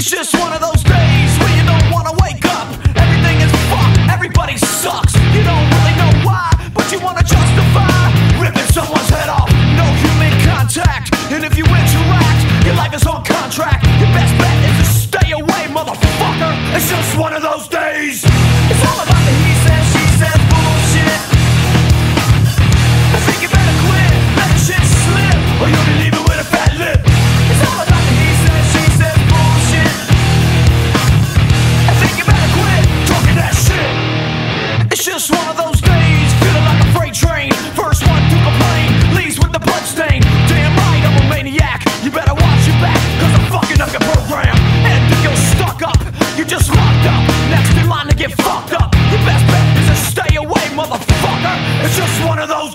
It's just one of those days where you don't wanna wake up. Everything is fucked, everybody sucks. You don't really know why, but you wanna justify ripping someone's head off. No human contact, and if you interact, your life is on contract. Your best bet is to stay away, motherfucker. It's just one of those days. just one of those days. Feeling like a freight train. First one to complain, leaves with the blood stain. Damn right, I'm a maniac. You better watch your back, cause I'm fucking up your program. And if you're stuck up, you just locked up. Next in line to get fucked up. Your best bet is to stay away, motherfucker. It's just one of those